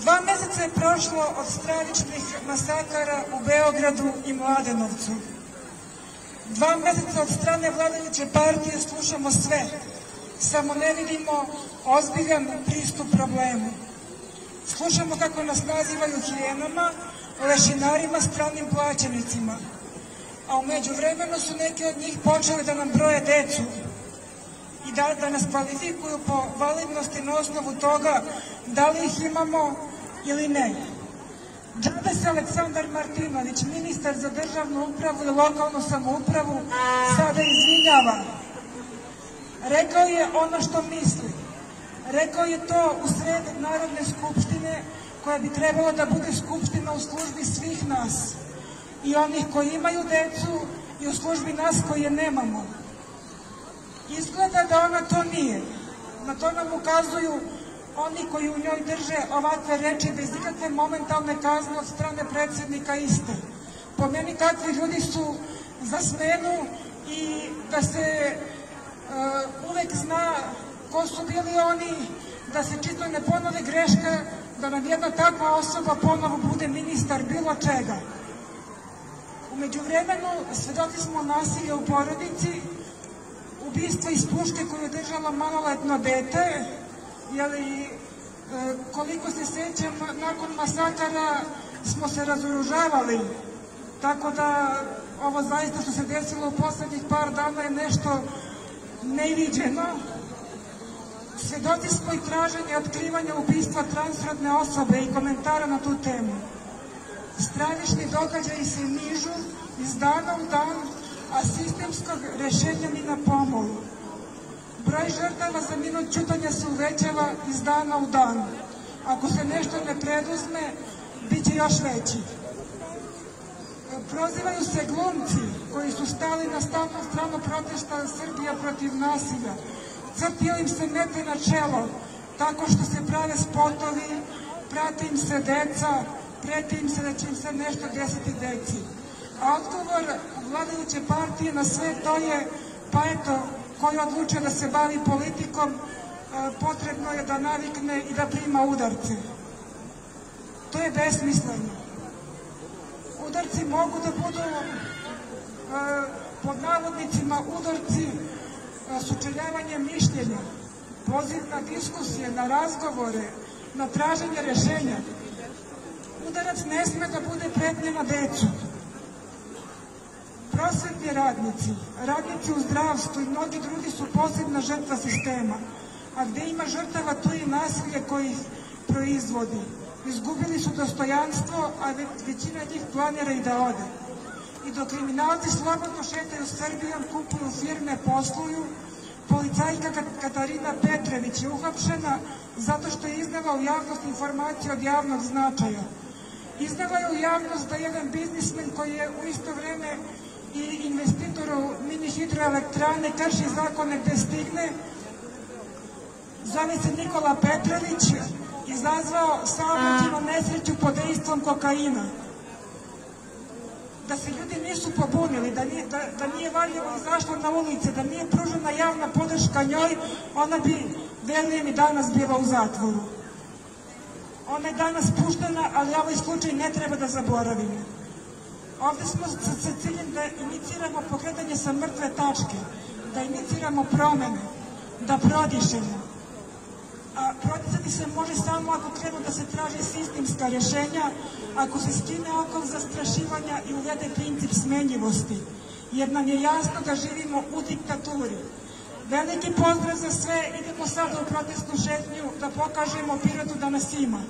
Dva meseca je prošlo od stravičnih masakara u Beogradu i Mladenovcu. Dva meseca od strane vladajuće partije slušamo sve, samo ne vidimo ozbiljan pristup problemu. Slušamo kako nas nazivaju hijenama, lešinarima, stranim plaćenicima. A umeđu vremenu su neki od njih počeli da nam broje decu i da, da nas kvalifikuju po validnosti na osnovu toga da li ih imamo ili ne. Džabe se Aleksandar Martinović, ministar za državnu upravu i lokalnu samoupravu, sada izvinjava. Rekao je ono što misli. Rekao je to u sred Narodne skupštine koja bi trebalo da bude skupština u službi svih nas i onih koji imaju decu i u službi nas koji je nemamo. Izgleda da ona to nije. Na to nam ukazuju oni koji u njoj drže ovakve reči bez ikakve momentalne kazne od strane predsednika iste. Po meni kakvi ljudi su za smenu i da se uh, uvek zna ko su bili oni, da se čisto ne ponove greška, da nam jedna takva osoba ponovo bude ministar bilo čega. Umeđu vremenu svedoci smo nasilja u porodici, ubistva iz puške koju je držala maloletno dete, jeli, e, koliko se sećam, nakon masakara smo se razoružavali, tako da ovo zaista što se desilo u poslednjih par dana je nešto neviđeno. Svedoci smo i traženja otkrivanja ubistva transrodne osobe i komentara na tu temu. Stravični događaji se nižu iz dana u dan, a sistemskog rešenja ni na pomolu. Broj žrtava za minut čutanja se uvećava iz dana u dan. Ako se nešto ne preduzme, bit će još veći. Prozivaju se glumci koji su stali na stavnu stranu protesta Srbija protiv nasilja. Crtio im se mete na čelo tako što se prave spotovi, prate im se deca, preti im se da će im se nešto desiti deci. A odgovor vladajuće partije na sve to je, pa eto, koji odlučuje da se bavi politikom, e, potrebno je da navikne i da prima udarce. To je besmisleno. Udarci mogu da budu e, pod navodnicima udarci e, sučeljavanje mišljenja, poziv na diskusije, na razgovore, na traženje rešenja. Udarac ne sme da bude pretnje na decu prosvetni radnici, radnici u zdravstvu i mnogi drugi su posebna žrtva sistema. A gde ima žrtava, tu je nasilje koji ih proizvodi. Izgubili su dostojanstvo, a većina njih planira i da ode. I dok kriminalci slobodno šetaju Srbijom, kupuju firme, posluju, policajka Katarina Petrević je uhapšena zato što je iznala u javnost informacije od javnog značaja. Iznala je u javnost da jedan biznismen koji je u isto vreme i investitoru mini hidroelektrane krši zakone gde stigne, zove se Nikola Petrović, izazvao saobraćenu nesreću pod dejstvom kokaina. Da se ljudi nisu pobunili, da nije, da, da nije Valjevo izašlo na ulice, da nije pružena javna podrška njoj, ona bi, verujem, i danas bila u zatvoru. Ona je danas puštena, ali ovaj slučaj ne treba da zaboravimo. Ovde smo sa ciljem da iniciramo pokretanje sa mrtve tačke, da iniciramo promene, da prodišemo. A prodicati se može samo ako krenu da se traže sistemska rešenja, ako se skine okol zastrašivanja i uvede princip smenjivosti, jer nam je jasno da živimo u diktaturi. Veliki pozdrav za sve, idemo sada u protestnu šetnju da pokažemo Pirotu da nas ima.